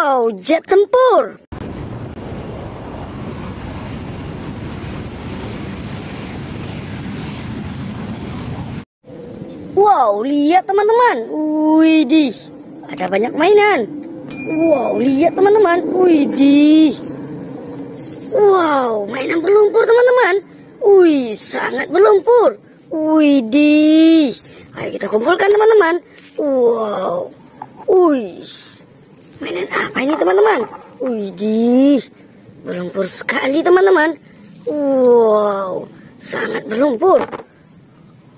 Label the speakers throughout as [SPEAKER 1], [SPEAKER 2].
[SPEAKER 1] Wow, jet tempur. Wow, lihat teman-teman. Widih, ada banyak mainan. Wow, lihat teman-teman. Widih. Wow, mainan berlumpur teman-teman. Wih, sangat berlumpur. Widih. Ayo kita kumpulkan teman-teman. Wow. Wih. Mainan apa ini teman-teman? Widih. Berlumpur sekali teman-teman. Wow. Sangat berlumpur.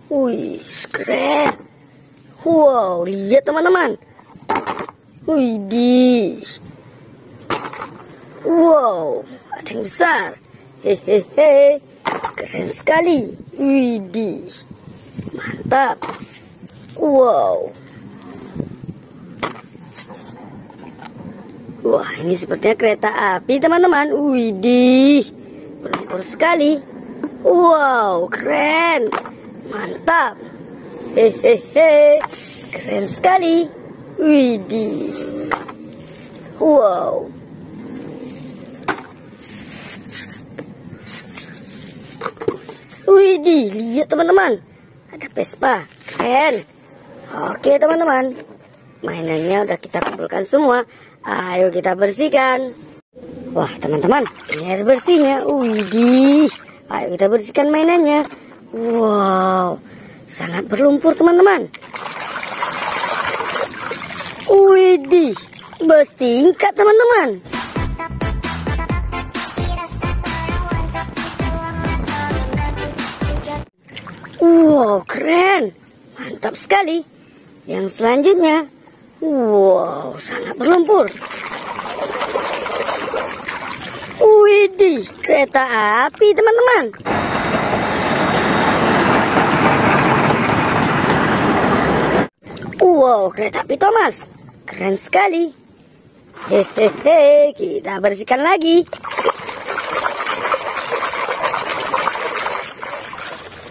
[SPEAKER 1] Wih, keren. Wow, lihat teman-teman. Widih. Wow, ada yang besar. Hehehe, keren sekali. Widih, mantap. Wow. Wah, ini sepertinya kereta api, teman-teman. Widih, berlumpur sekali. Wow, keren. Mantap. Hehehe. Keren sekali. Widih. Wow. Widih, lihat teman-teman. Ada Vespa. Keren. Oke teman-teman. Mainannya udah kita kumpulkan semua. Ayo kita bersihkan. Wah teman-teman, ini air bersihnya. Widih. Ayo kita bersihkan mainannya. Wow, sangat berlumpur teman-teman. Widih, bus tingkat teman-teman. Wow, keren. Mantap sekali. Yang selanjutnya, wow, sangat berlumpur. Widih, kereta api teman-teman. Wow, kereta api Thomas. Keren sekali. Hehehe, kita bersihkan lagi.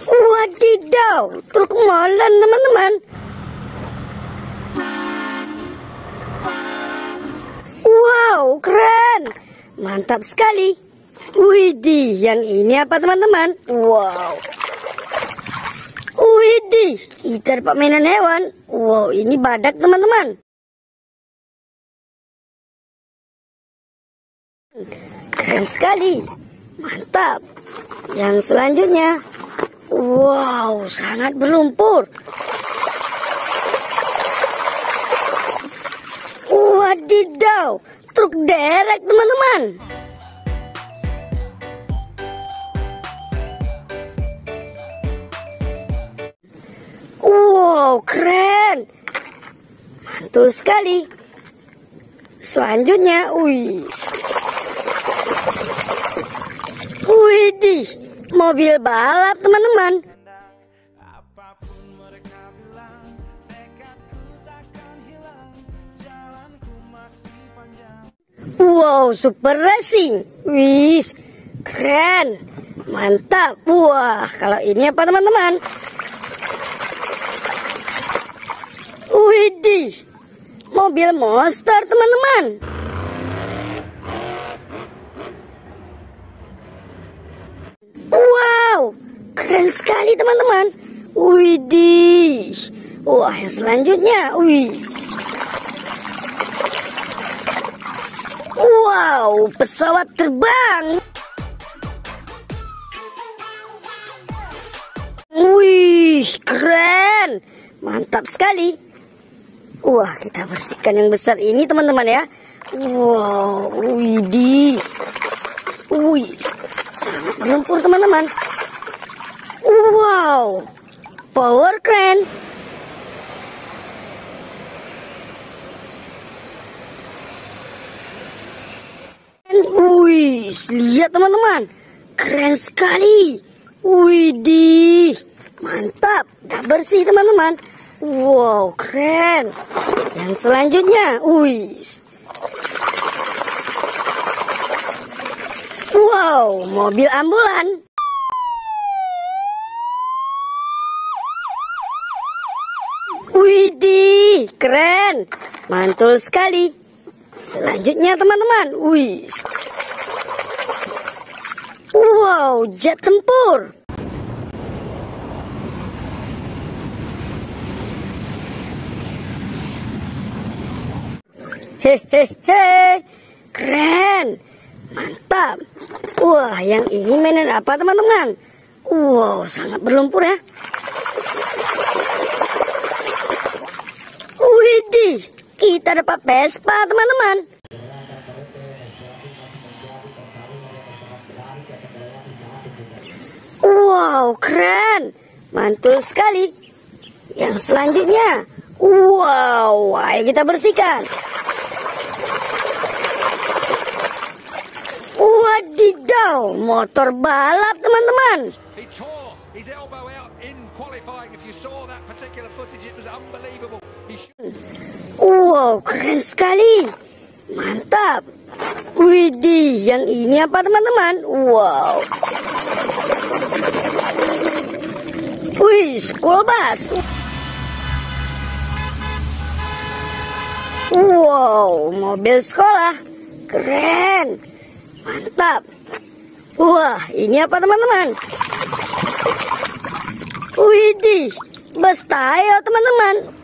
[SPEAKER 1] Wadidaw, truk molen teman-teman. Wow, keren. Mantap sekali. Widih, yang ini apa teman-teman? Wow. Widih, kita dapat mainan hewan. Wow, ini badak teman-teman. Keren sekali. Mantap. Yang selanjutnya. Wow, sangat berlumpur. Wadidaw, truk derek teman-teman. Wow, keren. Mantul sekali. Selanjutnya, wih. Widih, mobil balap teman-teman. Wow, super racing. Wis, keren. Mantap. Wah, kalau ini apa teman-teman? Widih, mobil monster teman-teman. Wow, keren sekali teman-teman. Widih. Wah, yang selanjutnya. Wih. Wow, pesawat terbang. Wih, keren. Mantap sekali. Wah, kita bersihkan yang besar ini teman-teman ya. Wow, widih. Wih, sangat berlumpur teman-teman. Wow, power crane. Wih, lihat teman-teman. Keren sekali. Widih, mantap. Udah bersih teman-teman. Wow, keren. Yang selanjutnya, wih. Wow, mobil ambulan. Widih, keren. Mantul sekali. Selanjutnya teman-teman, wih. Wow, jet tempur. Hehehe, keren, mantap. Wah, yang ini mainan apa teman-teman? Wow, sangat berlumpur ya. Widih, kita dapat Vespa teman-teman. Wow, keren. Mantul sekali. Yang selanjutnya. Wow, ayo kita bersihkan. Wadidaw, motor balap teman-teman. Wow, keren sekali. Mantap. Widih, yang ini apa teman-teman? Wow. Wih, school bus. Wow, mobil sekolah. Keren. Mantap. Wah, ini apa teman-teman? Widih, bus tayo teman-teman.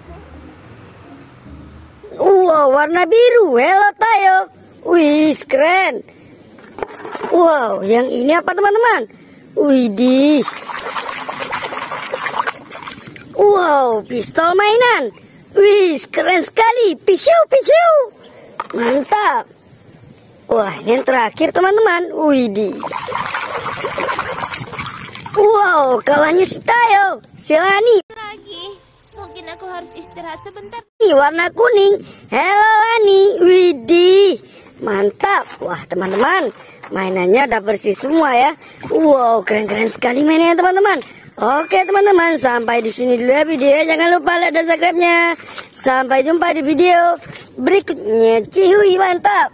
[SPEAKER 1] Wow, warna biru. Hello tayo. Wih, keren. Wow, yang ini apa teman-teman? Widih. Wow, pistol mainan. Wih, keren sekali. Pisau, pisau. Mantap. Wah, ini yang terakhir teman-teman. Widih. Wow, kawannya si Tayo. Silani.
[SPEAKER 2] Lagi. Mungkin aku harus istirahat sebentar.
[SPEAKER 1] Warna kuning. Halo Lani. Widih. Mantap. Wah, teman-teman. Mainannya udah bersih semua ya. Wow, keren-keren sekali mainnya teman-teman. Oke teman-teman, sampai di sini dulu ya video. Jangan lupa like dan subscribe-nya. Sampai jumpa di video berikutnya. Cihui, mantap.